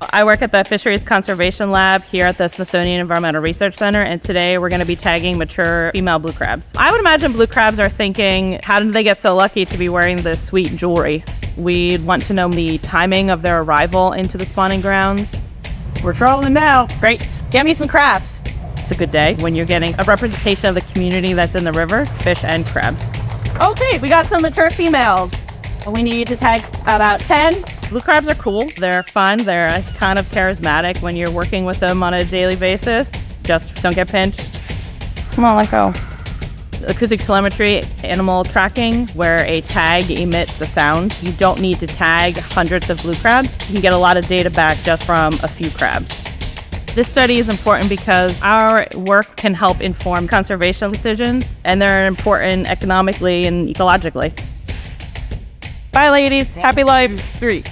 I work at the Fisheries Conservation Lab here at the Smithsonian Environmental Research Center, and today we're going to be tagging mature female blue crabs. I would imagine blue crabs are thinking, how did they get so lucky to be wearing this sweet jewelry? We'd want to know the timing of their arrival into the spawning grounds. We're trolling now. Great. Get me some crabs. It's a good day when you're getting a representation of the community that's in the river, fish and crabs. Okay, we got some mature females. We need to tag about 10. Blue crabs are cool. They're fun. They're kind of charismatic when you're working with them on a daily basis. Just don't get pinched. Come on, let go. Acoustic telemetry, animal tracking, where a tag emits a sound. You don't need to tag hundreds of blue crabs. You can get a lot of data back just from a few crabs. This study is important because our work can help inform conservation decisions, and they're important economically and ecologically. Bye, ladies. Happy life. Three.